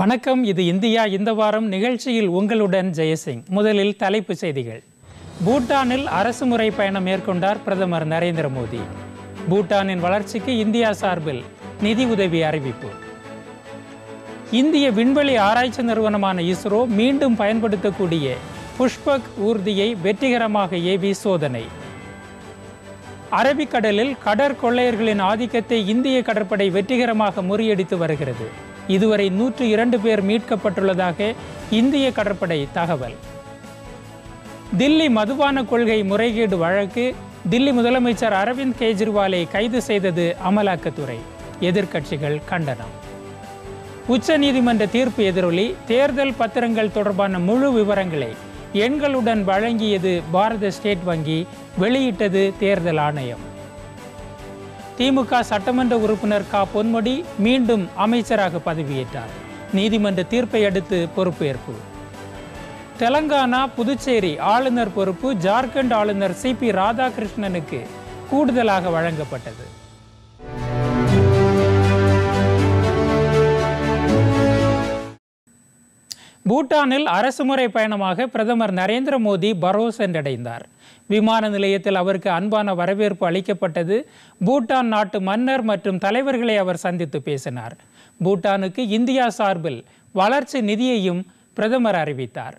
வணக்கம் இது இந்தியா இந்த வாரம் நிகழ்ச்சியில் உங்களுடன் ஜெயசிங். முதலில் தலைப்புச் செய்திகள். பூட்டானில் அரசுமுறை பயணம் மேற்கொண்டார் பிரதமர் நரேந்திர மோடி. பூட்டானின் வளர்ச்சிக்கு இந்தியா சார்பில் நிதி உதவி அறிவிப்பு. இந்திய விண்வெளி ஆராய்ச்சி நிறுவனமான இஸ்ரோ மீண்டும் பயன்படுத்தக்கூடிய புஷ்பக் ஊர்தியை வெற்றிகரமாக ஏவி சோதனை. அரபிக்கடலில் கடற்கொள்ளையர்களின் ஆதிக்கத்தை இந்திய கடற்படை வெற்றிகரமாக முறியடித்து வருகிறது. இதுவரை நூற்று இரண்டு பேர் மீட்கப்பட்டுள்ளதாக இந்திய கடற்படை தகவல். தில்லி மதுபான கொள்கை முறைகேடு வழக்கு தில்லி முதலமைச்சர் அரவிந்த் கெஜ்ரிவாலை கைது செய்தது அமலாக்கத்துறை. எதிர்க்கட்சிகள் கண்டனம். உச்சநீதிமன்ற தீர்ப்பு எதிரொலி தேர்தல் பத்திரங்கள் தொடர்பான முழு விவரங்களை எண்களுடன் வழங்கியது பாரத ஸ்டேட் வங்கி வெளியிட்டது தேர்தல் ஆணையம். திமுக சட்டமன்ற உறுப்பினர் க. பொன்முடி மீண்டும் அமைச்சராக பதவியேற்றார். நீதிமன்ற தீர்ப்பை அடுத்து பொறுப்பேற்பு. தெலங்கானா புதுச்சேரி ஆளுநர் பொறுப்பு ஜார்க்கண்ட் ஆளுநர் சி. பி. ராதாகிருஷ்ணனுக்கு கூடுதலாக வழங்கப்பட்டது. பூட்டானில் அரசுமுறை பயணமாக பிரதமர் நரேந்திர மோடி பரோ சென்றடைந்தார் விமான நிலையத்தில் அவருக்கு அன்பான வரவேற்பு அளிக்கப்பட்டது பூட்டான் நாட்டு மன்னர் மற்றும் தலைவர்களை அவர் சந்தித்து பேசினார். பூட்டானுக்கு இந்தியா சார்பில் வளர்ச்சி நிதியையும் பிரதமர் அறிவித்தார்.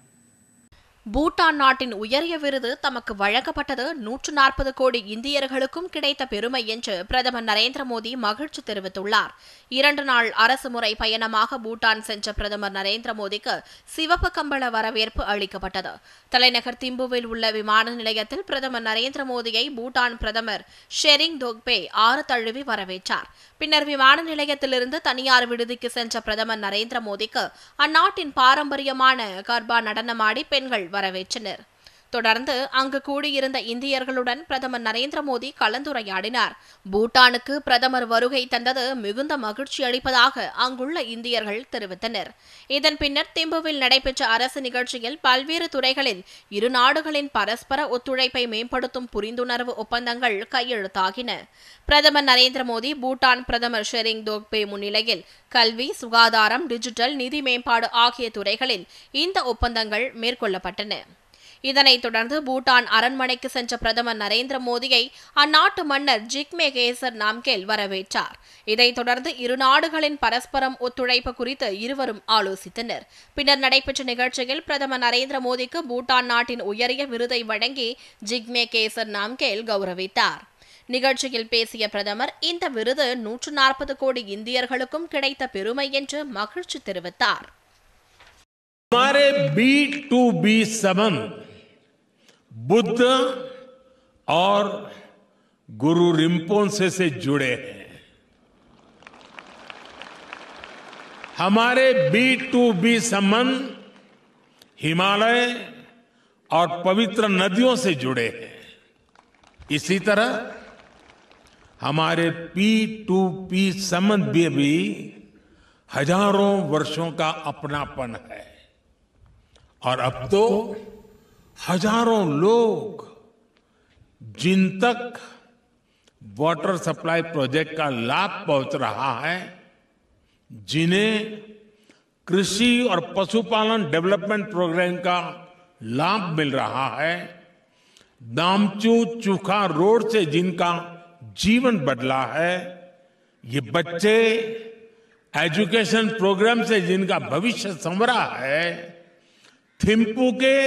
பூட்டான் நாட்டின் உயரிய விருது தமக்கு வழங்கப்பட்டது நூற்று நாற்பது கோடி இந்தியர்களுக்கும் கிடைத்த பெருமை என்று பிரதமர் நரேந்திர மோடி மகிழ்ச்சி தெரிவித்துள்ளார். இரண்டு நாள் அரசு முறை பயணமாக பூட்டான் சென்ற பிரதமர் நரேந்திர மோடிக்கு சிவப்பு கம்பள வரவேற்பு அளிக்கப்பட்டது. தலைநகர் திம்புவில் உள்ள விமான நிலையத்தில் பிரதமர் நரேந்திர மோடியை பூட்டான் பிரதமர் ஷெரிங் தோக்பே ஆறு தழுவி வரவேற்றார். பின்னர் விமான நிலையத்திலிருந்து தனியார் விடுதிக்கு சென்ற பிரதமர் நரேந்திர மோடிக்கு அந்நாட்டின் பாரம்பரியமான கர்பா நடனமாடி பெண்கள் வரவேற்றனர். தொடர்ந்து அங்கு கூடியிருந்த இந்தியர்களுடன் பிரதமர் நரேந்திர மோடி கலந்துரையாடினார். பூட்டானுக்கு பிரதமர் வருகை தந்தது மிகுந்த மகிழ்ச்சி அளிப்பதாக அங்குள்ள இந்தியர்கள் தெரிவித்தனர். இதன் பின்னர் திம்புவில் நடைபெற்ற அரசு நிகழ்ச்சியில் பல்வேறு துறைகளில் இரு நாடுகளின் பரஸ்பர ஒத்துழைப்பை மேம்படுத்தும் புரிந்துணர்வு ஒப்பந்தங்கள் கையெழுத்தாகின. பிரதமர் நரேந்திர மோடி பூட்டான் பிரதமர் ஷெரிங் தோக்பே முன்னிலையில் கல்வி சுகாதாரம் டிஜிட்டல் நிதி மேம்பாடு ஆகிய துறைகளில் இந்த ஒப்பந்தங்கள் மேற்கொள்ளப்பட்டன. இதனைத் தொடர்ந்து பூட்டான் அரண்மனைக்கு சென்ற பிரதமர் நரேந்திர மோடியை அந்நாட்டு மன்னர் ஜிக்மே கேசர் நாம்கேல் வரவேற்றார் இதைத் தொடர்ந்து இரு நாடுகளின் பரஸ்பரம் ஒத்துழைப்பு குறித்து இருவரும் ஆலோசித்தனர் பின்னர் நடைபெற்ற நிகழ்ச்சியில் பிரதமர் நரேந்திர மோடிக்கு பூட்டான் நாட்டின் உயரிய விருதை வழங்கி ஜிக்மே கேசர் நாம்கேல் கௌரவித்தார் நிகழ்ச்சியில் பேசிய பிரதமர் இந்த விருது நூற்று நாற்பது கோடி இந்தியர்களுக்கும் கிடைத்த பெருமை என்று மகிழ்ச்சி தெரிவித்தார் हमारे बी टू बी संबंध बुद्ध और गुरु रिम्पोंसे से जुड़े हैं। हमारे बी टू बी संबंध हिमालय और पवित्र नदियों से जुड़े हैं। इसी तरह हमारे पी टू पी संबंध भी, भी हज़ारों वर्षों का अपनापन है। और अब तो हज़ारों लोग जिन तक वाटर सप्लाई प्रोजेक्ट का लाभ पहुँच रहा है, जिन्हें कृषि और पशुपालन डेवलपमेंट प्रोग्राम का लाभ मिल रहा है, दामचू चूखा रोड से जिनका जीवन बदला है, ये बच्चे एजुकेशन प्रोग्राम से जिनका भविष्य संवरा है, थिम्पू के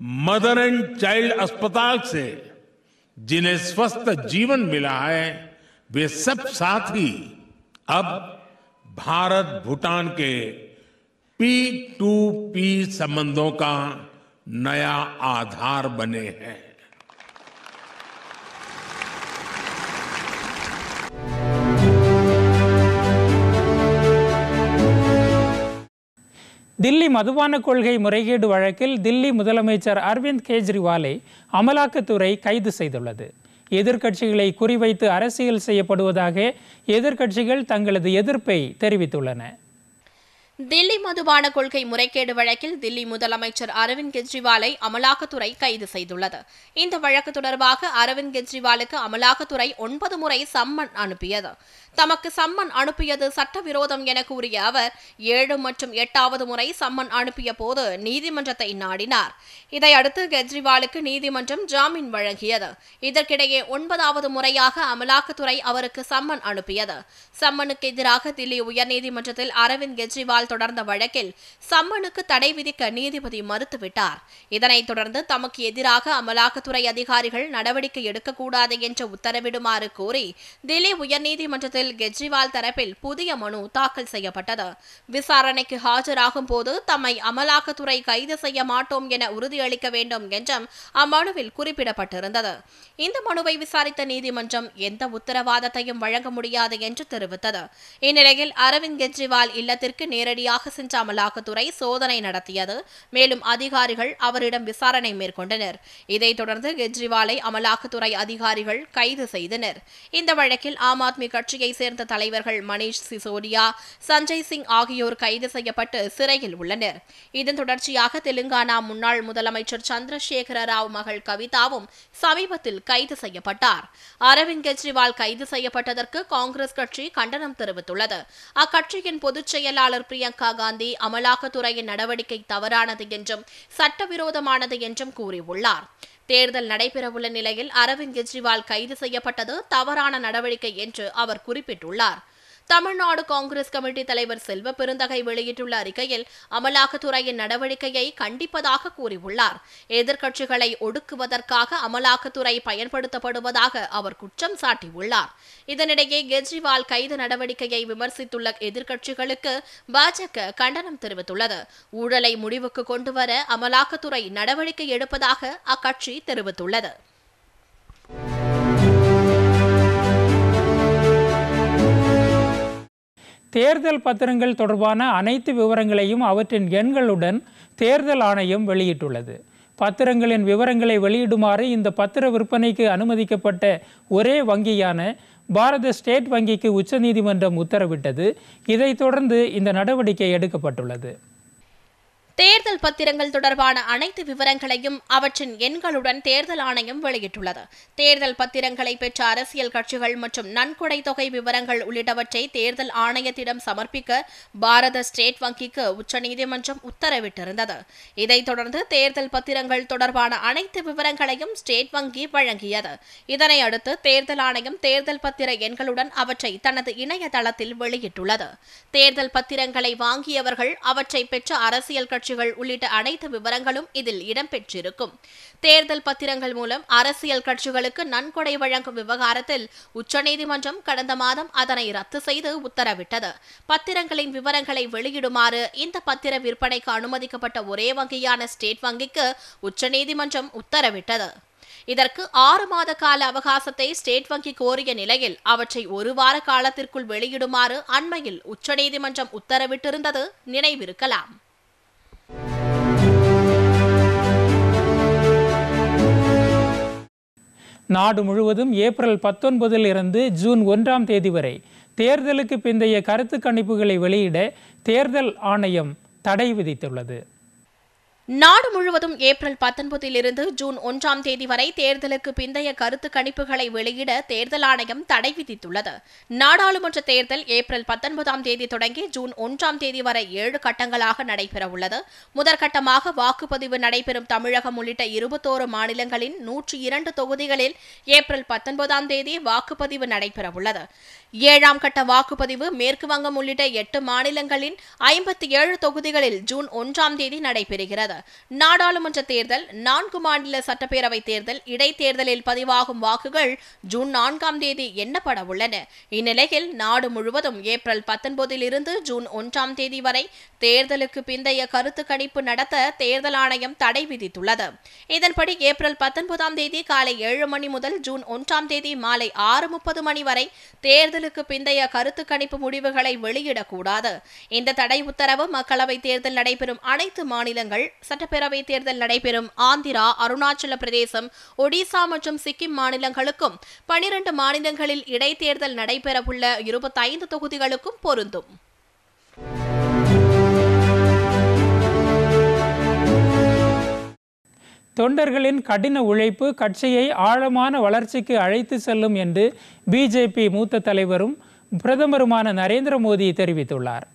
मदर एंड चाइल्ड अस्पताल से जिन्हें स्वस्थ जीवन मिला है, वे सब साथ ही अब भारत भूटान के पी टू पी संबंधों का नया आधार बने हैं। தில்லி மதுபான கொள்கை முறைகேடு வழக்கில் தில்லி முதலமைச்சர் அரவிந்த் கெஜ்ரிவாலை அமலாக்கத்துறை கைது செய்துள்ளது. எதிர்க்கட்சிகளை குறிவைத்து அரசியல் செய்யப்படுவதாக எதிர்க்கட்சிகள் தங்களது எதிர்ப்பை தெரிவித்துள்ளன. தில்லி மதுபான கொள்கை முறைகேடு வழக்கில் தில்லி முதலமைச்சர் அரவிந்த் கெஜ்ரிவாலை அமலாக்கத்துறை கைது செய்துள்ளது. இந்த வழக்கு தொடர்பாக அரவிந்த் கெஜ்ரிவாலுக்கு அமலாக்கத்துறை ஒன்பது முறை சம்மன் அனுப்பியது. தமக்கு சம்மன் அனுப்பியது சட்டவிரோதம் என கூறிய அவர் ஏழு மற்றும் எட்டாவது முறை சம்மன் அனுப்பிய போது நீதிமன்றத்தை நாடினார். இதையடுத்து கெஜ்ரிவாலுக்கு நீதிமன்றம் ஜாமீன் வழங்கியது. இதற்கிடையே ஒன்பதாவது முறையாக அமலாக்கத்துறை அவருக்கு சம்மன் அனுப்பியது. சம்மனுக்கு எதிராக தில்லி உயர்நீதிமன்றத்தில் அரவிந்த் கெஜ்ரிவால் தொடர்ந்த வழக்கில் சம்மனுக்கு தடை விதிக்க நீதிபதி மறுத்துவிட்டார். இதனைத் தொடர்ந்து தமக்கு எதிராக அமலாக்கத்துறை அதிகாரிகள் நடவடிக்கை எடுக்கக்கூடாது என்று உத்தரவிடுமாறு கோரி தில்லி உயர்நீதிமன்றத்தில் தொடர்பில் கெஜ்ரிவால் தரப்பில் புதிய மனு தாக்கல் செய்யப்பட்டது. விசாரணைக்கு ஆஜராகும் போது தம்மை அமலாக்கத்துறை கைது செய்ய மாட்டோம் என உறுதியளிக்க வேண்டும் என்றும் அம்மனுவில் குறிப்பிடப்பட்டிருந்தது. இந்த மனுவை விசாரித்த நீதிமன்றம் எந்த உத்தரவாதத்தையும் வழங்க முடியாது என்று தெரிவித்தது. இந்நிலையில் அரவிந்த் கெஜ்ரிவால் இல்லத்திற்கு நேரடியாக சென்ற அமலாக்கத்துறை சோதனை நடத்தியது. மேலும் அதிகாரிகள் அவரிடம் விசாரணை மேற்கொண்டனர். இதைத் தொடர்ந்து கெஜ்ரிவாலை அமலாக்கத்துறை அதிகாரிகள் கைது செய்தனர். இந்த வழக்கில் ஆம் ஆத்மி கட்சியை சேர்ந்த தலைவர்கள் மணீஷ் சிசோடியா சஞ்சய் சிங் ஆகியோர் கைது செய்யப்பட்டு சிறையில் உள்ளனர். இதன் தொடர்ச்சியாக தெலுங்கானா முன்னாள் முதலமைச்சர் சந்திரசேகர ராவ் மகள் கவிதாவும் சமீபத்தில் கைது செய்யப்பட்டார். அரவிந்த் கெஜ்ரிவால் கைது செய்யப்பட்டதற்கு காங்கிரஸ் கட்சி கண்டனம் தெரிவித்துள்ளது. அக்கட்சியின் பொதுச் செயலாளர் பிரியங்கா காந்தி அமலாக்கத்துறையின் நடவடிக்கை தவறானது என்றும் சட்டவிரோதமானது என்றும் கூறியுள்ளார். தேர்தல் நடைபெறவுள்ள நிலையில் அரவிந்த் கெஜ்ரிவால் கைது செய்யப்பட்டது தவறான நடவடிக்கை என்று அவர் குறிப்பிட்டுள்ளார். தமிழ்நாடு காங்கிரஸ் கமிட்டி தலைவர் செல்வ பெருந்தகை வெளியிட்டுள்ள அறிக்கையில் அமலாக்கத்துறையின் நடவடிக்கையை கண்டிப்பதாக கூறியுள்ளார். எதிர்க்கட்சிகளை ஒடுக்குவதற்காக அமலாக்கத்துறை பயன்படுத்தப்படுவதாக அவர் குற்றம் சாட்டியுள்ளார். இதனிடையே கெஜ்ரிவால் கைது நடவடிக்கையை விமர்சித்துள்ள எதிர்க்கட்சிகளுக்கு பாஜக கண்டனம் தெரிவித்துள்ளது. ஊழலை முடிவுக்கு கொண்டுவர அமலாக்கத்துறை நடவடிக்கை எடுப்பதாக அக்கட்சி தெரிவித்துள்ளது. தேர்தல் பத்திரங்கள் தொடர்பான அனைத்து விவரங்களையும் அவற்றின் எண்களுடன் தேர்தல் ஆணையம் வெளியிட்டுள்ளது. பத்திரங்களின் விவரங்களை வெளியிடுமாறு இந்த பத்திர விற்பனைக்கு அனுமதிக்கப்பட்ட ஒரே வங்கியான பாரத ஸ்டேட் வங்கிக்கு உச்சநீதிமன்றம் உத்தரவிட்டது. இதைத் தொடர்ந்து இந்த நடவடிக்கை எடுக்கப்பட்டுள்ளது. தேர்தல் பத்திரங்கள் தொடர்பான அனைத்து விவரங்களையும் அவற்றின் எண்களுடன் தேர்தல் ஆணையம் வெளியிட்டுள்ளது. தேர்தல் பத்திரங்களை பெற்ற அரசியல் கட்சிகள் மற்றும் நன்கொடை தொகை விவரங்கள் உள்ளிட்டவற்றை தேர்தல் ஆணையத்திடம் சமர்ப்பிக்க பாரத ஸ்டேட் வங்கிக்கு உச்சநீதிமன்றம் உத்தரவிட்டிருந்தது. இதைத் தொடர்ந்து தேர்தல் பத்திரங்கள் தொடர்பான அனைத்து விவரங்களையும் ஸ்டேட் வங்கி வழங்கியது. இதனை அடுத்து தேர்தல் ஆணையம் தேர்தல் பத்திர எண்களுடன் அவற்றை தனது இணையதளத்தில் வெளியிட்டுள்ளது. தேர்தல் பத்திரங்களை வாங்கியவர்கள் அவற்றை பெற்ற அரசியல் கட்சிகள் உள்ளிட்ட அனைத்து விவரங்களும் இதில் இடம்பெற்றிருக்கும். தேர்தல் பத்திரங்கள் மூலம் அரசியல் கட்சிகளுக்கு நன்கொடை வழங்கும் விவகாரத்தில் உச்சநீதிமன்றம் கடந்த மாதம் அதனை ரத்து செய்து உத்தரவிட்டது. பத்திரங்களின் விவரங்களை வெளியிடுமாறு இந்த பத்திர விற்பனைக்கு அனுமதிக்கப்பட்ட ஒரே வங்கியான ஸ்டேட் வங்கிக்கு உச்சநீதிமன்றம் உத்தரவிட்டது. இதற்கு ஆறு மாத கால அவகாசத்தை ஸ்டேட் வங்கி கோரிய நிலையில் அவற்றை ஒரு வார காலத்திற்குள் வெளியிடுமாறு அண்மையில் உச்சநீதிமன்றம் உத்தரவிட்டிருந்தது நினைவிருக்கலாம். நாடு முழுவதும் ஏப்ரல் பத்தொன்பதில் இருந்து ஜூன் ஒன்றாம் தேதி வரை தேர்தலுக்கு பிந்தைய கருத்து கணிப்புகளை வெளியிட தேர்தல் ஆணையம் தடை விதித்துள்ளது. நாடு முழுவதும் ஏப்ரல் பத்தொன்பதிலிருந்து ஜூன் ஒன்றாம் தேதி வரை தேர்தலுக்கு பிந்தைய கருத்து கணிப்புகளை வெளியிட தேர்தல் ஆணையம் தடை விதித்துள்ளது. நாடாளுமன்ற தேர்தல் ஏப்ரல் பத்தொன்பதாம் தேதி தொடங்கி ஜூன் ஒன்றாம் தேதி வரை ஏழு கட்டங்களாக நடைபெறவுள்ளது. முதற்கட்டமாக வாக்குப்பதிவு நடைபெறும் தமிழகம் உள்ளிட்ட இருபத்தோரு மாநிலங்களின் நூற்றி இரண்டு தொகுதிகளில் ஏப்ரல் பத்தொன்பதாம் தேதி வாக்குப்பதிவு நடைபெறவுள்ளது. ஏழாம் கட்ட வாக்குப்பதிவு மேற்கு வங்கம் உள்ளிட்ட எட்டு மாநிலங்களின் ஐம்பத்தி ஏழு தொகுதிகளில் ஜூன் ஒன்றாம் தேதி நடைபெறுகிறது. நாடாளுமன்ற தேர்தல் நான்கு மாநில சட்டப்பேரவை தேர்தல் இடைத்தேர்தலில் பதிவாகும் வாக்குகள் ஜூன் நான்காம் தேதி எண்ணப்பட உள்ளன. இந்நிலையில் நாடு முழுவதும் ஏப்ரல் பத்தொன்பதிலிருந்து ஜூன் ஒன்றாம் தேதி வரை தேர்தலுக்கு பிந்தைய கருத்து கணிப்பு நடத்த தேர்தல் ஆணையம் தடை விதித்துள்ளது. இதன்படி ஏப்ரல் பத்தொன்பதாம் தேதி காலை ஏழு மணி முதல் ஜூன் ஒன்றாம் தேதி மாலை ஆறு முப்பது மணி வரை தேர்தலுக்கு பிந்தைய கருத்து கணிப்பு முடிவுகளை வெளியிடக்கூடாது. இந்த தடை உத்தரவு மக்களவைத் தேர்தல் நடைபெறும் அனைத்து மாநிலங்கள் சட்டப்பேரவை தேர்தல் நடைபெறும் ஆந்திரா அருணாச்சல பிரதேசம் ஒடிசா மற்றும் சிக்கிம் மாநிலங்களுக்கும் பனிரண்டு மாநிலங்களில் இடைத்தேர்தல் நடைபெறவுள்ள இருபத்தைந்து தொகுதிகளுக்கும் பொருந்தும். தொண்டர்களின் கடின உழைப்பு கட்சியை ஆழமான வளர்ச்சிக்கு அழைத்து செல்லும் என்று பிஜேபி மூத்த தலைவரும் பிரதமருமான நரேந்திர மோடி தெரிவித்துள்ளார்.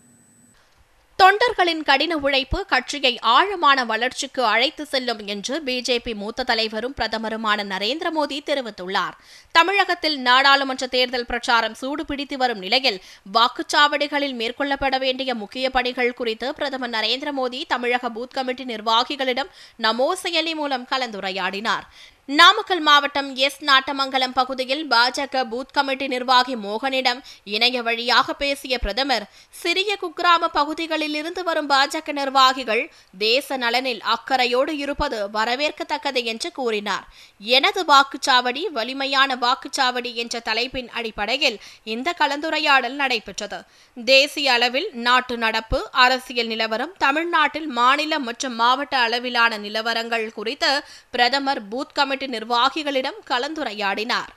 தொண்டர்களின் கடின உழைப்பு கட்சியை ஆழமான வளர்ச்சிக்கு அழைத்து செல்லும் என்று பிஜேபி மூத்த தலைவரும் பிரதமருமான நரேந்திர மோடி தெரிவித்துள்ளார். தமிழகத்தில் நாடாளுமன்ற தேர்தல் பிரச்சாரம் சூடுபிடித்து வரும் நிலையில் வாக்குச்சாவடிகளில் மேற்கொள்ளப்பட வேண்டிய முக்கிய பணிகள் குறித்து பிரதமர் நரேந்திர மோடி தமிழக பூத் கமிட்டி நிர்வாகிகளிடம் நமோ செயலி மூலம் கலந்துரையாடினார். நாமக்கல் மாவட்டம் எஸ் நாட்டமங்கலம் பகுதியில் பாஜக பூத் கமிட்டி நிர்வாகி மோகனிடம் இணைய வழியாக பேசிய பிரதமர் சிறிய குக்கிராம பகுதிகளில் இருந்து வரும் பாஜக நிர்வாகிகள் தேச நலனில் அக்கறையோடு இருப்பது வரவேற்கத்தக்கது என்று கூறினார். எனது வாக்குச்சாவடி வலிமையான வாக்குச்சாவடி என்ற தலைப்பின் அடிப்படையில் இந்த கலந்துரையாடல் நடைபெற்றது. தேசிய அளவில் நாட்டு நடப்பு அரசியல் நிலவரம் தமிழ்நாட்டில் மாநில மற்றும் மாவட்ட அளவிலான நிலவரங்கள் குறித்து பிரதமர் பூத் கமிட்டி நிர்வாகிகளிடம் கலந்துரையாடினார்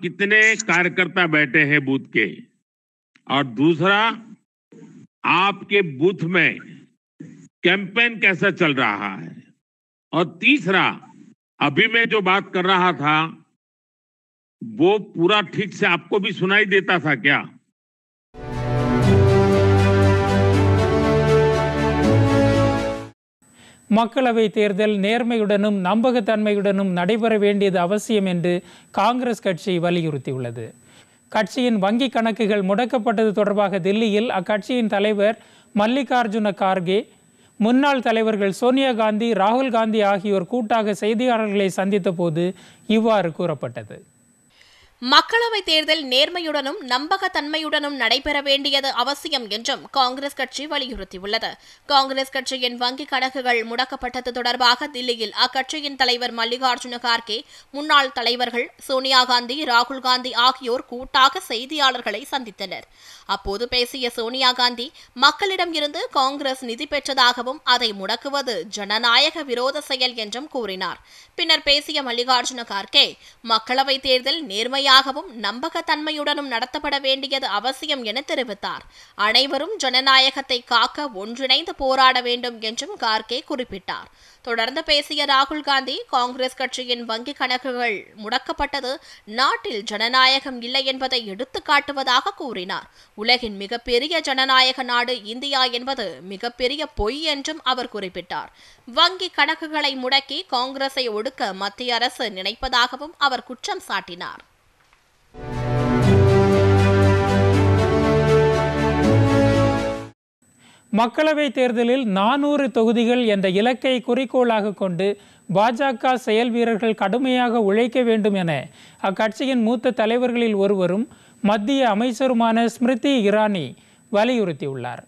कितने कार्यकर्ता बैठे हैं बूथ के और दूसरा आपके बूथ में कैंपेन कैसा चल रहा है और तीसरा अभी मैं जो बात कर रहा था वो पूरा ठीक से आपको भी सुनाई देता था क्या மக்களவை தேர்தல் நேர்மையுடனும் நம்பகத்தன்மையுடனும் நடைபெற வேண்டியது அவசியம் என்று காங்கிரஸ் கட்சி வலியுறுத்தியுள்ளது. கட்சியின் வங்கி கணக்குகள் முடக்கப்பட்டது தொடர்பாக தில்லியில் அக்கட்சியின் தலைவர் மல்லிகார்ஜுன கார்கே முன்னாள் தலைவர்கள் சோனியா காந்தி ராகுல் காந்தி ஆகியோர் கூட்டாக செய்தியாளர்களை சந்தித்த போது இவ்வாறு கூறப்பட்டது. மக்களவைத் தேர்தல் நேர்மையுடனும் நம்பகத்தன்மையுடனும் நடைபெற வேண்டியது அவசியம் என்றும் காங்கிரஸ் கட்சி வலியுறுத்தியுள்ளது. காங்கிரஸ் கட்சியின் வங்கிக் கணக்குகள் முடக்கப்பட்டது தொடர்பாக தில்லியில் அக்கட்சியின் தலைவர் மல்லிகார்ஜுன கார்கே முன்னாள் தலைவர்கள் சோனியா காந்தி ராகுல் காந்தி ஆகியோர் கூட்டாக செய்தியாளர்களை சந்தித்தனர். அப்போது பேசிய சோனியா காந்தி மக்களிடம் இருந்து காங்கிரஸ் நிதி பெற்றதாகவும் அதை முடக்குவது ஜனநாயக விரோத செயல் என்றும் கூறினார். பின்னர் பேசிய மல்லிகார்ஜுன கார்கே மக்களவைத் தேர்தல் நேர்மையாக நேர்மையாகவும் நம்பகத்தன்மையுடனும் நடத்தப்பட வேண்டியது அவசியம் என தெரிவித்தார். அனைவரும் ஜனநாயகத்தை காக்க ஒன்றிணைந்து போராட வேண்டும் என்றும் கார்கே குறிப்பிட்டார். தொடர்ந்து பேசிய ராகுல் காந்தி காங்கிரஸ் கட்சியின் வங்கிக் கணக்குகள் முடக்கப்பட்டது நாட்டில் ஜனநாயகம் இல்லை என்பதை எடுத்து காட்டுவதாக கூறினார். உலகின் மிகப்பெரிய ஜனநாயக நாடு இந்தியா என்பது மிகப்பெரிய பொய் என்றும் அவர் குறிப்பிட்டார். வங்கி கணக்குகளை முடக்கி காங்கிரஸை ஒடுக்க மத்திய அரசு நினைப்பதாகவும் அவர் குற்றம் சாட்டினார். மக்களவைத் தேர்தலில் நானூறு தொகுதிகள் என்ற இலக்கை குறிக்கோளாக கொண்டு பாஜக செயல் வீரர்கள் கடுமையாக உழைக்க வேண்டும் என அக்கட்சியின் மூத்த தலைவர்களில் ஒருவரும் மத்திய அமைச்சருமான ஸ்மிருதி இரானி வலியுறுத்தியுள்ளார்.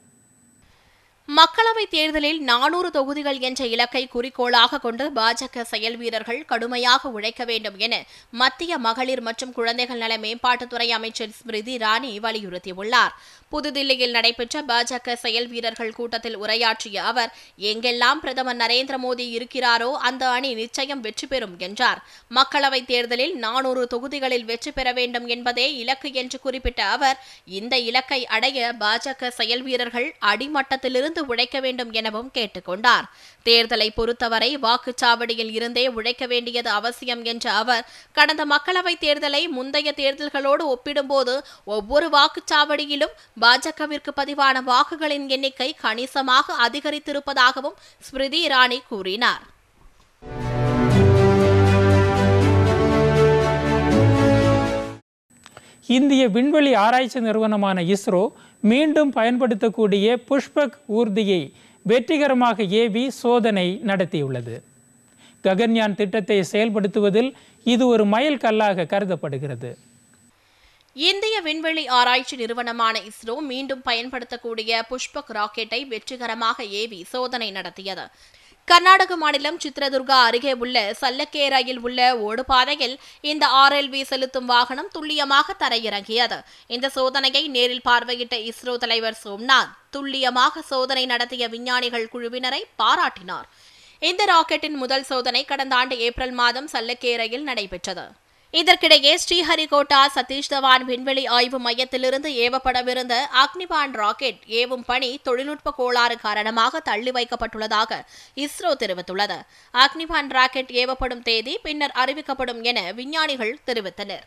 மக்களவைத் தேர்தலில் நானூறு தொகுதிகள் என்ற இலக்கை குறிக்கோளாக கொண்டு பாஜக செயல் வீரர்கள் கடுமையாக உழைக்க வேண்டும் என மத்திய மகளிர் மற்றும் குழந்தைகள் நல மேம்பாட்டுத்துறை அமைச்சர் ஸ்மிருதி இரானி வலியுறுத்தியுள்ளார். புதுதில்லியில் நடைபெற்ற பாஜக செயல் வீரர்கள் கூட்டத்தில் உரையாற்றிய அவர் எங்கெல்லாம் பிரதமர் நரேந்திர மோடி இருக்கிறாரோ அந்த அணி நிச்சயம் வெற்றி பெறும் என்றார். மக்களவைத் தேர்தலில் நானூறு தொகுதிகளில் வெற்றி பெற வேண்டும் என்பதே இலக்கு என்று குறிப்பிட்ட அவர் இந்த இலக்கை அடைய பாஜக செயல் வீரர்கள் அடிமட்டத்திலிருந்து உழைக்க வேண்டும் எனவும் கேட்டுக்கொண்டார் தேர்தலை பொறுத்தவரை வாக்குச்சாவடியில் இருந்தே உழைக்க வேண்டியது அவசியம் என்ற அவர் கடந்த மக்களவைத் தேர்தலை முந்தைய தேர்தல்களோடு ஒப்பிடும்போது ஒவ்வொரு வாக்குச்சாவடியிலும் பாஜகவிற்கு பதிவான வாக்குகளின் எண்ணிக்கை கணிசமாக அதிகரித்திருப்பதாகவும் ஸ்மிருதி இரானி கூறினார். இந்திய விண்வெளி ஆராய்ச்சி நிறுவனமான இஸ்ரோ மீண்டும் பயன்படுத்தக்கூடிய புஷ்பக் ஊர்தியை வெற்றிகரமாக ஏவி சோதனை நடத்தியுள்ளது. ககன்யான் திட்டத்தை செயல்படுத்துவதில் இது ஒரு மைல் கல்லாக கருதப்படுகிறது. இந்திய விண்வெளி ஆராய்ச்சி நிறுவனமான இஸ்ரோ மீண்டும் பயன்படுத்தக்கூடிய புஷ்பக் ராக்கெட்டை வெற்றிகரமாக ஏவி சோதனை நடத்தியது. கர்நாடக மாநிலம் சித்ரதுர்கா அருகே உள்ள சல்லக்கேராயில் உள்ள ஓடுபாதையில் இந்த ஆர்எல்வி செலுத்தும் வாகனம் துல்லியமாக தரையிறங்கியது. இந்த சோதனையை நேரில் பார்வையிட்ட இஸ்ரோ தலைவர் சோம்நாத் துல்லியமாக சோதனை நடத்திய விஞ்ஞானிகள் குழுவினரை பாராட்டினார். இந்த ராக்கெட்டின் முதல் சோதனை கடந்த ஆண்டு ஏப்ரல் மாதம் சல்லக்கேரையில் நடைபெற்றது. இதற்கிடையே ஸ்ரீஹரிகோட்டா சதீஷ் தவான் விண்வெளி ஆய்வு மையத்திலிருந்து ஏவப்படவிருந்த அக்னிபான் ராக்கெட் ஏவும் பணி தொழில்நுட்ப கோளாறு காரணமாக தள்ளி வைக்கப்பட்டுள்ளதாக இஸ்ரோ தெரிவித்துள்ளது. அக்னிபான் ராக்கெட் ஏவப்படும் தேதி பின்னர் அறிவிக்கப்படும் என விஞ்ஞானிகள் தெரிவித்தனர்.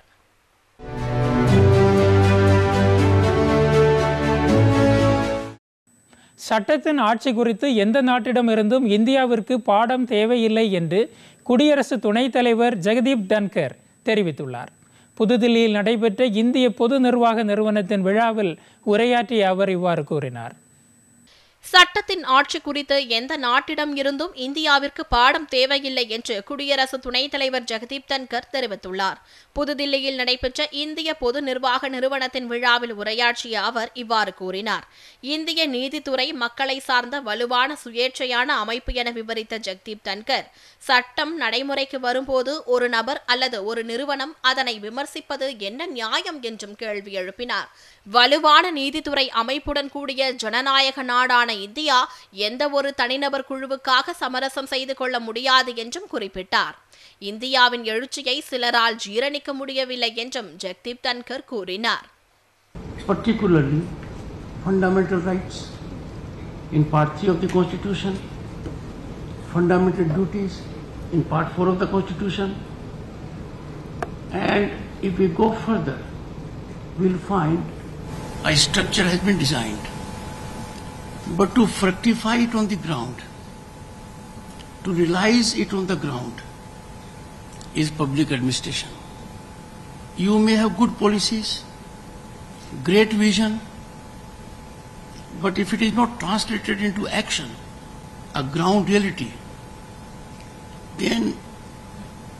சட்டத்தின் ஆட்சி குறித்து எந்த நாட்டிடமிருந்தும் இந்தியாவிற்கு பாடம் தேவையில்லை என்று குடியரசு துணைத் தலைவர் ஜெகதீப் தன்கர் தெரிவித்துள்ளார். புதுதில்லியில் நடைபெற்ற இந்திய பொது நிர்வாக நிறுவனத்தின் விழாவில் உரையாற்றிய அவர் இவ்வாறு கூறினார். சட்டத்தின் ஆட்சி குறித்து எந்த நாட்டிடம் இருந்தும் இந்தியாவிற்கு பாடம் தேவையில்லை என்று குடியரசு துணைத் தலைவர் ஜெகதீப் தன்கர் தெரிவித்துள்ளார். புதுதில்லியில் நடைபெற்ற இந்திய பொது நிர்வாக நிறுவனத்தின் விழாவில் உரையாற்றிய அவர் இவ்வாறு கூறினார். இந்திய நீதித்துறை மக்களை சார்ந்த வலுவான சுயேட்சையான அமைப்பு என விவரித்த ஜெகதீப் தன்கர் சட்டம் நடைமுறைக்கு வரும்போது ஒரு நபர் அல்லது ஒரு நிறுவனம் அதனை விமர்சிப்பது என்ன நியாயம் என்றும் கேள்வி எழுப்பினார். வலுவான நீதித்துறை அமைப்புடன் கூடிய ஜனநாயக நாடான இந்தியா எந்த ஒரு தனிநபர் குழுவுக்காக சமரசம் செய்து கொள்ள முடியாது என்றும் குறிப்பிட்டார் இந்தியாவின் எழுச்சியை சிலரால் ஜீரணிக்க முடியவில்லை என்றும் ஜெக்தீப் தன்கர் கூறினார் particularly fundamental rights in Part 3 of the Constitution, fundamental duties in Part 4 of the Constitution, and if we go further, we'll find a structure has been designed. But to fructify it on the ground, to realize it on the ground, is public administration. You may have good policies, great vision, but if it is not translated into action, a ground reality, then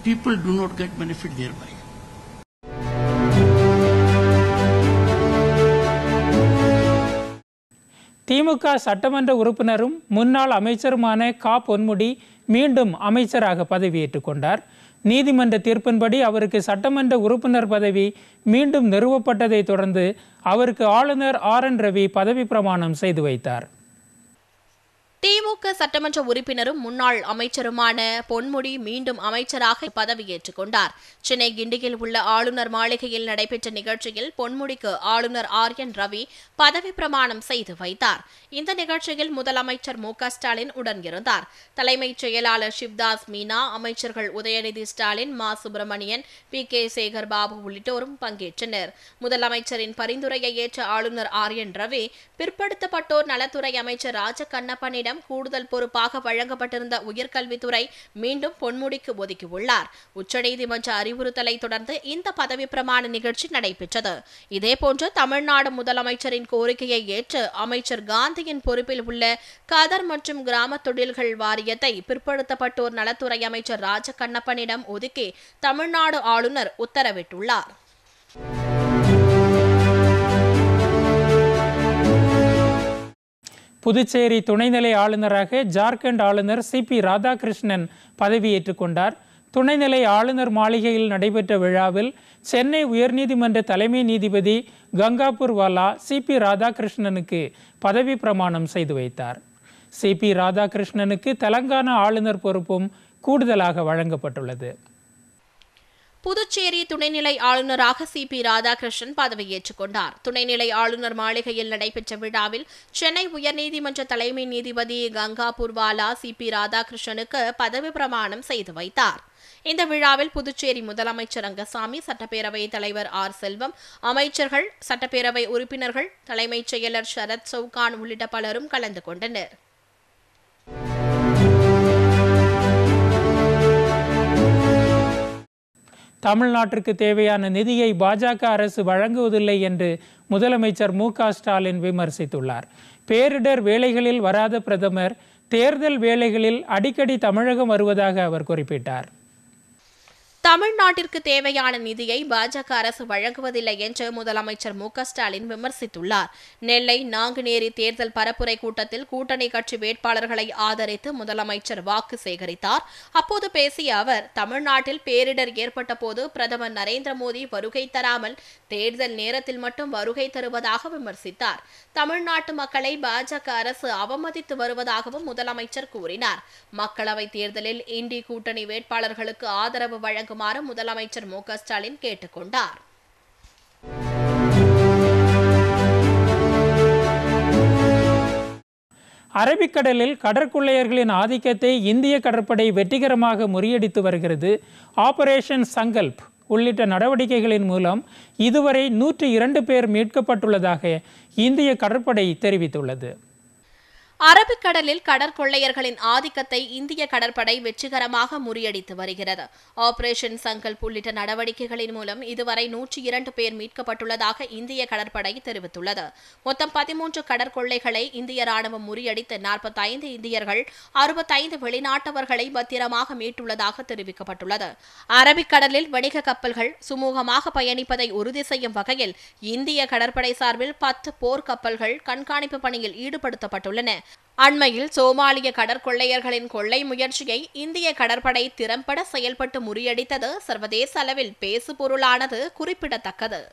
people do not get benefit thereby. திமுக சட்டமன்ற உறுப்பினரும் முன்னாள் அமைச்சருமான கா. பொன்முடி மீண்டும் அமைச்சராக பதவியேற்றுக் கொண்டார். நீதிமன்ற தீர்ப்பின்படி அவருக்கு சட்டமன்ற உறுப்பினர் பதவி மீண்டும் நிறுவப்பட்டதை தொடர்ந்து அவருக்கு ஆளுநர் ஆர். என். ரவி பதவி பிரமாணம் செய்து வைத்தார். திமுக சட்டமன்ற உறுப்பினரும் முன்னாள் அமைச்சருமான பொன்முடி மீண்டும் அமைச்சராக பதவியேற்றுக் கொண்டார். சென்னை கிண்டியில் உள்ள ஆளுநர் மாளிகையில் நடைபெற்ற நிகழ்ச்சியில் பொன்முடிக்கு ஆளுநர் ஆர் என் ரவி பதவி பிரமாணம் செய்து வைத்தார். இந்த நிகழ்ச்சியில் முதலமைச்சர் மு க ஸ்டாலின் உடன் இருந்தார். தலைமைச் செயலாளர் சிவ்தாஸ் மீனா அமைச்சர்கள் உதயநிதி ஸ்டாலின் மா. சுப்பிரமணியன் பி. கே. சேகர் பாபு உள்ளிட்டோரும் பங்கேற்றனர். முதலமைச்சரின் பரிந்துரையை ஏற்ற ஆளுநர் ஆர் என் ரவி பிற்படுத்தப்பட்டோர் நலத்துறை அமைச்சர் ராஜ கண்ணப்பனிடம் கூடுதல் பொறுப்பாக வழங்கப்பட்டிருந்த உயர்கல்வித்துறை மீண்டும் பொன்முடிக்கு ஒதுக்கியுள்ளார். உச்சநீதிமன்ற அறிவுறுத்தலை தொடர்ந்து இந்த பதவி பிரமாண நிகழ்ச்சி நடைபெற்றது. இதேபோன்று தமிழ்நாடு முதலமைச்சரின் கோரிக்கையை ஏற்று அமைச்சர் காந்தியின் பொறுப்பில் உள்ள கதர் மற்றும் கிராம தொழில்கள் வாரியத்தை பிற்படுத்தப்பட்டோர் நலத்துறை அமைச்சர் ராஜகண்ணப்பனிடம் ஒதுக்கி தமிழ்நாடு ஆளுநர் உத்தரவிட்டுள்ளார். புதுச்சேரி துணைநிலை ஆளுநராக ஜார்க்கண்ட் ஆளுநர் சி பி ராதாகிருஷ்ணன் பதவியேற்றுக் கொண்டார். துணைநிலை ஆளுநர் மாளிகையில் நடைபெற்ற விழாவில் சென்னை உயர்நீதிமன்ற தலைமை நீதிபதி கங்காபூர் வாலா சி பி ராதாகிருஷ்ணனுக்கு பதவி பிரமாணம் செய்து வைத்தார். சி பி ராதாகிருஷ்ணனுக்கு தெலங்கானா ஆளுநர் பொறுப்பும் கூடுதலாக வழங்கப்பட்டுள்ளது. புதுச்சேரி துணைநிலை ஆளுநராக சி. பி. ராதாகிருஷ்ணன் பதவியேற்றுக் கொண்டார். துணைநிலை ஆளுநர் மாளிகையில் நடைபெற்ற விழாவில் சென்னை உயர்நீதிமன்ற தலைமை நீதிபதி கங்கா பூர்வாலா சி. பி. ராதாகிருஷ்ணனுக்கு பதவி பிரமாணம் செய்து வைத்தார். இந்த விழாவில் புதுச்சேரி முதலமைச்சர் ரங்கசாமி சட்டப்பேரவை தலைவர் ஆர். செல்வம் அமைச்சர்கள் சட்டப்பேரவை உறுப்பினர்கள் தலைமைச் செயலர் சரத் சவுகான் உள்ளிட்ட பலரும் கலந்து கொண்டனர். தமிழ்நாட்டிற்கு தேவையான நிதியை பாஜக அரசு வழங்குவதில்லை என்று முதலமைச்சர் மு க ஸ்டாலின் விமர்சித்துள்ளார். பேரிடர் வேலைகளில் வராத பிரதமர் தேர்தல் வேலைகளில் அடிக்கடி தமிழகம் வருவதாக அவர் குறிப்பிட்டார். தமிழ்நாட்டிற்கு தேவையான நிதியை பாஜக அரசு வழங்குவதில்லை என்று முதலமைச்சர் மு ஸ்டாலின் விமர்சித்துள்ளார். நெல்லை நாங்குநேரி தேர்தல் பரப்புரை கூட்டத்தில் கூட்டணி கட்சி வேட்பாளர்களை ஆதரித்து முதலமைச்சர் வாக்கு சேகரித்தார். அப்போது பேசிய அவர் தமிழ்நாட்டில் பேரிடர் ஏற்பட்ட போது பிரதமர் நரேந்திர மோடி வருகை தராமல் தேர்தல் நேரத்தில் மட்டும் வருகை தருவதாக விமர்சித்தார். தமிழ்நாட்டு மக்களை பாஜக அரசு அவமதித்து வருவதாகவும் முதலமைச்சர் கூறினார். மக்களவைத் தேர்தலில் இண்டி கூட்டணி வேட்பாளர்களுக்கு ஆதரவு வழங்கும் வழங்குமாறு முதலமைச்சர் மு க ஸ்டாலின் கேட்டுக்கொண்டார் அரபிக்கடலில் கடற்கொள்ளையர்களின் ஆதிக்கத்தை இந்திய கடற்படை வெற்றிகரமாக முறியடித்து வருகிறது. ஆபரேஷன் சங்கல்ப் உள்ளிட்ட நடவடிக்கைகளின் மூலம் இதுவரை நூற்றி இரண்டு பேர் மீட்கப்பட்டுள்ளதாக இந்திய கடற்படை தெரிவித்துள்ளது. அரபிக்கடலில் கடற்கொள்ளையர்களின் ஆதிக்கத்தை இந்திய கடற்படை வெற்றிகரமாக முறியடித்து வருகிறது. ஆபரேஷன் சங்கல்ப் உள்ளிட்ட நடவடிக்கைகளின் மூலம் இதுவரை நூற்றி இரண்டு பேர் மீட்கப்பட்டுள்ளதாக இந்திய கடற்படை தெரிவித்துள்ளது. மொத்தம் பதிமூன்று கடற்கொள்ளைகளை இந்திய ராணுவம் முறியடித்து நாற்பத்தைந்து இந்தியர்கள் அறுபத்தைந்து வெளிநாட்டவர்களை பத்திரமாக மீட்டுள்ளதாக தெரிவிக்கப்பட்டுள்ளது. அரபிக்கடலில் வணிக கப்பல்கள் சுமூகமாக பயணிப்பதை உறுதி செய்யும் வகையில் இந்திய கடற்படை சார்பில் பத்து போர் கப்பல்கள் கண்காணிப்பு பணியில் ஈடுபடுத்தப்பட்டுள்ளன. அண்மையில் சோமாலிய கடற்கொள்ளையர்களின் கொள்ளை முயற்சியை இந்திய கடற்படை திறம்பட செயல்பட்டு முறியடித்தது. சர்வதேச அளவில் பேசுபொருளானது குறிப்பிடத்தக்கது.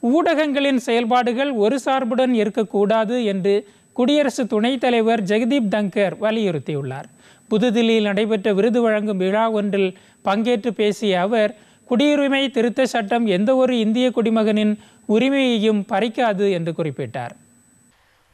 ஊடகங்களின் செயல்பாடுகள் ஒரு சார்புடன் இருக்கக்கூடாது என்று குடியரசு துணைத் தலைவர் ஜெகதீப் தங்கர் வலியுறுத்தியுள்ளார். புதுதில்லியில் நடைபெற்ற விருது வழங்கும் விழா ஒன்றில் பங்கேற்று பேசிய அவர் குடியுரிமை திருத்த சட்டம் எந்த ஒரு இந்திய குடிமகனின் உரிமையையும் பறிக்காது என்று குறிப்பிட்டார்.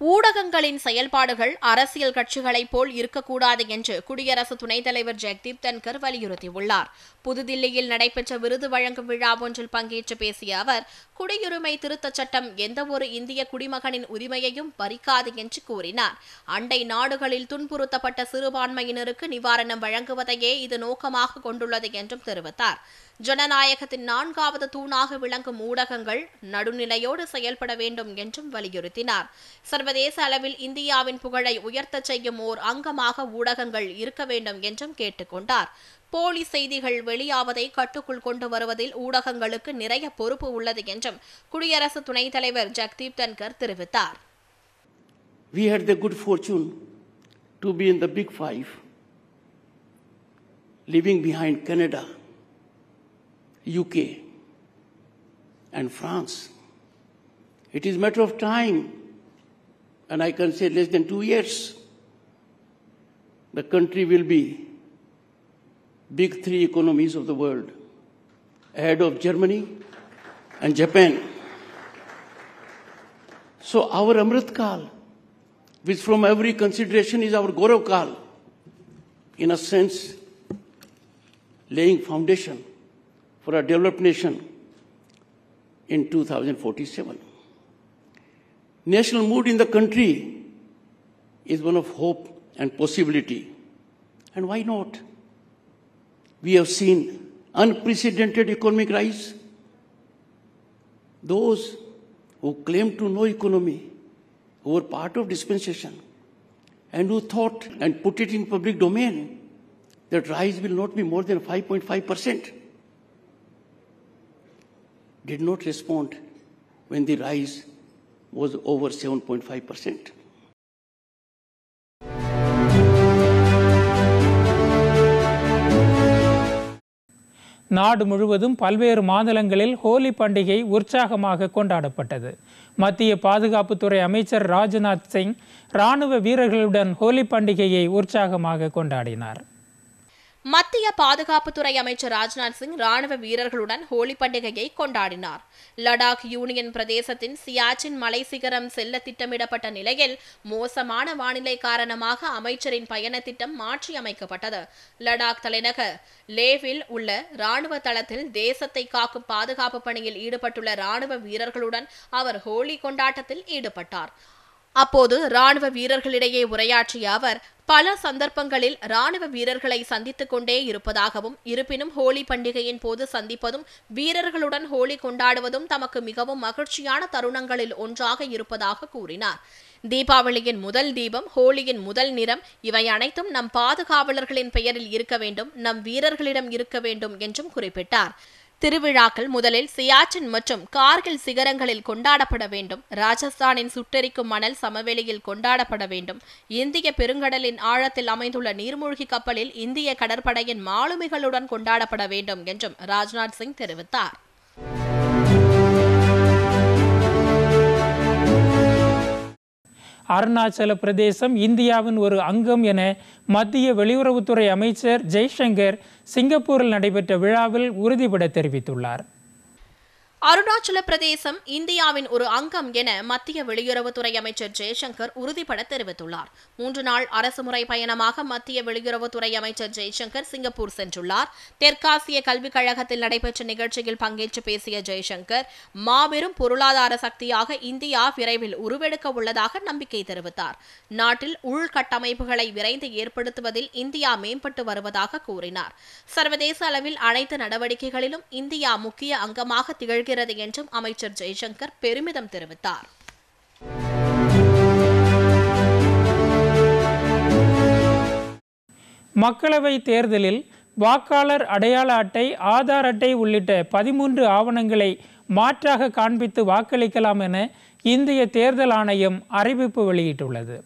ஊடகங்களின் செயல்பாடுகள் அரசியல் கட்சிகளைப் போல் இருக்கக்கூடாது என்று குடியரசு துணைத் தலைவர் ஜெக்தீப் தன்கர் வலியுறுத்தியுள்ளார். புதுதில்லியில் நடைபெற்ற விருது வழங்கும் விழா ஒன்றில் பங்கேற்று பேசிய அவர் குடியுரிமை திருத்தச் சட்டம் எந்தவொரு இந்திய குடிமகனின் உரிமையையும் பறிக்காது என்று கூறினார். அண்டை நாடுகளில் துன்புறுத்தப்பட்ட சிறுபான்மையினருக்கு நிவாரணம் வழங்குவதையே இது நோக்கமாக கொண்டுள்ளது என்றும் தெரிவித்தார். ஜனநாயகத்தின் நான்காவது தூணாக விளங்கும் ஊடகங்கள் நடுநிலையோடு செயல்பட வேண்டும் என்றும் வலியுறுத்தினார். சர்வதேச அளவில் இந்தியாவின் புகழை உயர்த்தச் செய்யும் ஓர் அங்கமாக ஊடகங்கள் இருக்க வேண்டும் என்றும் கேட்டுக்கொண்டார். போலி செய்திகள் வெளியாவதை கட்டுக்குள் கொண்டு வருவதில் ஊடகங்களுக்கு நிறைய பொறுப்பு உள்ளது என்றும் குடியரசு துணைத் தலைவர் ஜக்தீப் தன்கர் தெரிவித்தார். We had the good fortune to be in the big five, leaving behind Canada, UK, and France. It is a matter of time, and I can say less than two years, the country will be big three economies of the world, ahead of Germany and Japan. So our Amrit Kal, which from every consideration is our Gaurav in a sense, laying foundation for a developed nation in 2047. National mood in the country is one of hope and possibility. And why not? We have seen unprecedented economic rise. Those who claim to know economy, who were part of dispensation, and who thought and put it in public domain that rise will not be more than 5.5%, did not respond when the rise was over 7.5%. நாடு முழுவதும் பல்வேறு மாநிலங்களில் ஹோலி பண்டிகை உற்சாகமாக கொண்டாடப்பட்டது மத்திய பாதுகாப்புத்துறை அமைச்சர் ராஜ்நாத் சிங் ராணுவ வீரர்களுடன் ஹோலி பண்டிகையை உற்சாகமாக கொண்டாடினார் மத்திய பாதுகாப்புத்துறை அமைச்சர் ராஜ்நாத் சிங் ராணுவ வீரர்களுடன் ஹோலி பண்டிகையை கொண்டாடினார். லடாக் யூனியன் பிரதேசத்தின் சியாச்சின் மலை சிகரம் செல்ல திட்டமிடப்பட்ட நிலையில் மோசமான வானிலை காரணமாக அமைச்சரின் பயண திட்டம் மாற்றியமைக்கப்பட்டது. லடாக் தலைநகர் லேவில் உள்ள ராணுவ தளத்தில் தேசத்தை காக்கும் பாதுகாப்பு பணியில் ஈடுபட்டுள்ள ராணுவ வீரர்களுடன் அவர் ஹோலி கொண்டாட்டத்தில் ஈடுபட்டார். அப்போது ராணுவ வீரர்களிடையே உரையாற்றிய அவர் பல சந்தர்ப்பங்களில் ராணுவ வீரர்களை சந்தித்துக் கொண்டே இருப்பதாகவும் இருப்பினும் ஹோலி பண்டிகையின் போது சந்திப்பதும் வீரர்களுடன் ஹோலி கொண்டாடுவதும் தமக்கு மிகவும் மகிழ்ச்சியான தருணங்களில் ஒன்றாக இருப்பதாக கூறினார். தீபாவளியின் முதல் தீபம் ஹோலியின் முதல் நிறம் இவை அனைத்தும் நம் பாதுகாவலர்களின் பெயரில் இருக்க வேண்டும் நம் வீரர்களிடம் இருக்க வேண்டும் என்றும் குறிப்பிட்டார். திருவிழாக்கள் முதலில் சியாச்சின் மற்றும் கார்கில் சிகரங்களில் கொண்டாடப்பட வேண்டும். ராஜஸ்தானின் சுட்டெரிக்கும் மணல் சமவெளியில் கொண்டாடப்பட வேண்டும். இந்திய பெருங்கடலின் ஆழத்தில் அமைந்துள்ள நீர்மூழ்கி கப்பலில் இந்திய கடற்படையின் மாலுமிகளுடன் கொண்டாடப்பட வேண்டும் என்றும் ராஜ்நாத் சிங் தெரிவித்தார். அருணாச்சல பிரதேசம் இந்தியாவின் ஒரு அங்கம் என மத்திய வெளியுறவுத்துறை அமைச்சர் ஜெய்சங்கர் சிங்கப்பூரில் நடைபெற்ற விழாவில் உறுதிபட தெரிவித்துள்ளார். அருணாச்சல பிரதேசம் இந்தியாவின் ஒரு அங்கம் என மத்திய வெளியுறவுத்துறை அமைச்சர் ஜெய்சங்கர் உறுதிபட தெரிவித்துள்ளார். மூன்று நாள் அரசுமுறை பயணமாக மத்திய வெளியுறவுத்துறை அமைச்சர் ஜெய்சங்கர் சிங்கப்பூர் சென்றுள்ளார். தெற்காசிய கல்விக் கழகத்தில் நடைபெற்ற நிகழ்ச்சியில் பங்கேற்று பேசிய ஜெய்சங்கர் மாபெரும் பொருளாதார சக்தியாக இந்தியா விரைவில் உருவெடுக்க உள்ளதாக நம்பிக்கை தெரிவித்தார். நாட்டில் உள்கட்டமைப்புகளை விரைந்து ஏற்படுத்துவதில் இந்தியா மேம்பட்டு வருவதாக கூறினார். சர்வதேச அளவில் அனைத்து நடவடிக்கைகளிலும் இந்தியா முக்கிய அங்கமாக திகழ்கிறது என்றும் அமைச்சர் ஜெய்சங்கர் பெருமிதம் தெரிவித்தார். மக்களவை தேர்தலில் வாக்காளர் அடையாள அட்டை ஆதார் அட்டை உள்ளிட்ட பதிமூன்று ஆவணங்களை மாற்றாக காண்பித்து வாக்களிக்கலாம் என இந்திய தேர்தல் ஆணையம் அறிவிப்பு வெளியிட்டுள்ளது.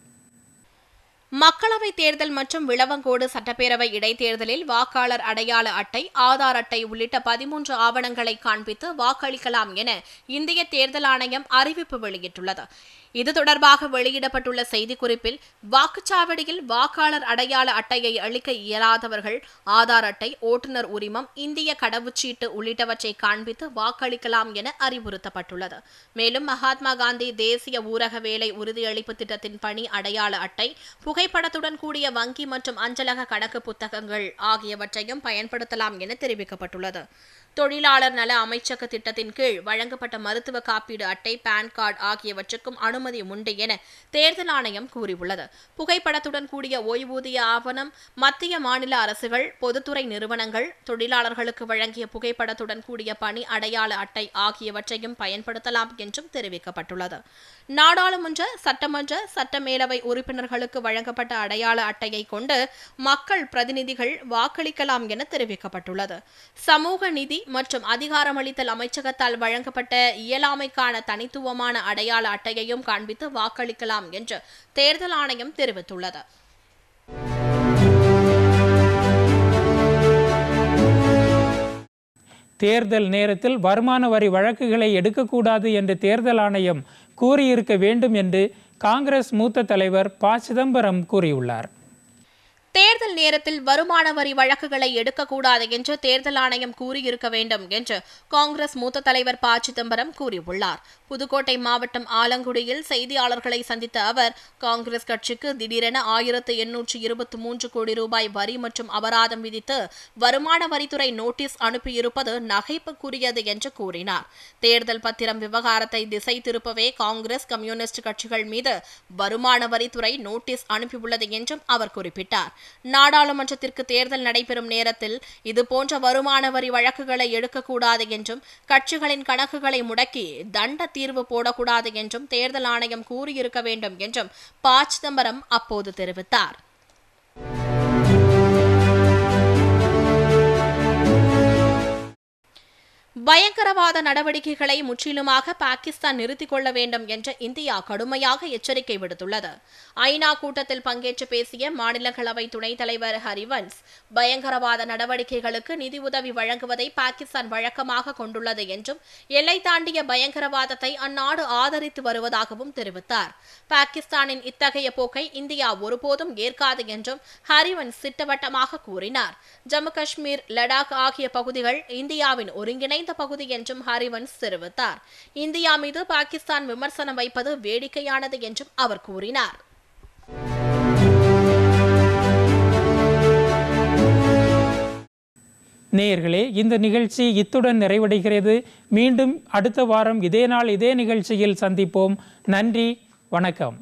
மக்களவை தேர்தல் மற்றும் விளவங்கோடு சட்டப்பேரவை இடைத்தேர்தலில் வாக்காளர் அடையாள அட்டை ஆதார் அட்டை உள்ளிட்ட பதிமூன்று ஆவணங்களை காண்பித்து வாக்களிக்கலாம் என இந்திய தேர்தல் ஆணையம் அறிவிப்பு வெளியிட்டுள்ளது. இது தொடர்பாக வெளியிடப்பட்டுள்ள செய்திக்குறிப்பில் வாக்குச்சாவடியில் வாக்காளர் அடையாள அட்டையை அளிக்க இயலாதவர்கள் ஆதார் அட்டை ஓட்டுநர் உரிமம் இந்திய கடவுச்சீட்டு உள்ளிட்டவற்றை காண்பித்து வாக்களிக்கலாம் என அறிவுறுத்தப்பட்டுள்ளது. மேலும் மகாத்மா காந்தி தேசிய ஊரக வேலை உறுதியளிப்பு திட்டத்தின் பணி அடையாள அட்டை புகைப்படத்துடன் கூடிய வங்கி மற்றும் அஞ்சலக கணக்கு புத்தகங்கள் ஆகியவற்றையும் பயன்படுத்தலாம் என தெரிவிக்கப்பட்டுள்ளது. தொழிலாளர் நல அமைச்சக திட்டத்தின் கீழ் வழங்கப்பட்ட மருத்துவ காப்பீடு அட்டை பான் கார்டு ஆகியவற்றுக்கும் அனுமதி உண்டு என தேர்தல் ஆணையம் கூறியுள்ளது. புகைப்படத்துடன் கூடிய ஓய்வூதிய ஆவணம் மத்திய மாநில அரசுகள் பொதுத்துறை நிறுவனங்கள் தொழிலாளர்களுக்கு வழங்கிய புகைப்படத்துடன் கூடிய பணி அடையாள அட்டை ஆகியவற்றையும் பயன்படுத்தலாம் என்றும் தெரிவிக்கப்பட்டுள்ளது. நாடாளுமன்ற சட்டமன்ற சட்டமேலவை உறுப்பினர்களுக்கு வழங்கப்பட்ட அடையாள அட்டையை கொண்டு மக்கள் பிரதிநிதிகள் வாக்களிக்கலாம் என தெரிவிக்கப்பட்டுள்ளது. சமூக நிதி மற்றும் அதிகாரமளித்தல் அமைச்சகத்தால் வழங்கப்பட்ட இயலாமைக்கான தனித்துவமான அடையாள அட்டையையும் காண்பித்து வாக்களிக்கலாம் என்று தேர்தல் ஆணையம் தெரிவித்துள்ளது. தேர்தல் நேரத்தில் வருமான வரி வழக்குகளை எடுக்கக்கூடாது என்று தேர்தல் ஆணையம் கூறியிருக்க வேண்டும் என்று காங்கிரஸ் மூத்த தலைவர் ப சிதம்பரம் கூறியுள்ளார். தேர்தல் நேரத்தில் வருமான வரி வழக்குகளை எடுக்கக்கூடாது என்று தேர்தல் ஆணையம் கூறியிருக்க வேண்டும் என்று காங்கிரஸ் மூத்த தலைவர் ப. சிதம்பரம் கூறியுள்ளார். புதுக்கோட்டை மாவட்டம் ஆலங்குடியில் செய்தியாளர்களை சந்தித்த அவர் காங்கிரஸ் கட்சிக்கு திடீரென ஆயிரத்து எண்ணூற்று இருபத்தி மூன்று கோடி ரூபாய் வரி மற்றும் அபராதம் விதித்து வருமான வரித்துறை நோட்டீஸ் அனுப்பியிருப்பது நகைப்புக்குரியது என்று கூறினார். தேர்தல் பத்திரம் விவகாரத்தை திசை திருப்பவே காங்கிரஸ் கம்யூனிஸ்ட் கட்சிகள் மீது வருமான வரித்துறை நோட்டீஸ் அனுப்பியுள்ளது என்றும் அவர் குறிப்பிட்டார். நாடாளுமன்றத்திற்கு தேர்தல் நடைபெறும் நேரத்தில் இதுபோன்ற வருமான வரி வழக்குகளை எடுக்கக்கூடாது என்றும் கட்சிகளின் கணக்குகளை முடக்கி தண்ட தீர்வு போடக்கூடாது என்றும் தேர்தல் ஆணையம் கூறியிருக்க வேண்டும் என்றும் ப சிதம்பரம் அப்போது தெரிவித்தார். பயங்கரவாத நடவடிக்கைகளை முற்றிலுமாக பாகிஸ்தான் நிறுத்திக் கொள்ள வேண்டும் என்ற இந்தியா கடுமையாக எச்சரிக்கை விடுத்துள்ளது. ஐநா கூட்டத்தில் பங்கேற்று பேசிய மாநிலங்களவை துணைத் தலைவர் ஹரிவன்ஸ் பயங்கரவாத நடவடிக்கைகளுக்கு நிதி உதவி வழங்குவதை பாகிஸ்தான் வழக்கமாக கொண்டுள்ளது என்றும் எல்லை தாண்டிய பயங்கரவாதத்தை அந்நாடு ஆதரித்து வருவதாகவும் தெரிவித்தார். பாகிஸ்தானின் இத்தகைய போக்கை இந்தியா ஒருபோதும் ஏற்காது என்றும் ஹரிவன்ஸ் திட்டவட்டமாக கூறினார். ஜம்மு காஷ்மீர் லடாக் ஆகிய பகுதிகள் இந்தியாவின் ஒருங்கிணைந்த பகுதி என்றும் ஹரிவன்ஸ் தெரிவித்தார். இந்தியா மீது பாகிஸ்தான் விமர்சனம் வைப்பது வேடிக்கையானது என்றும் அவர் கூறினார். நேயர்களே இந்த நிகழ்ச்சி இத்துடன் நிறைவடைகிறது. மீண்டும் அடுத்த வாரம் இதே நாள் இதே நிகழ்ச்சியில் சந்திப்போம். நன்றி வணக்கம்.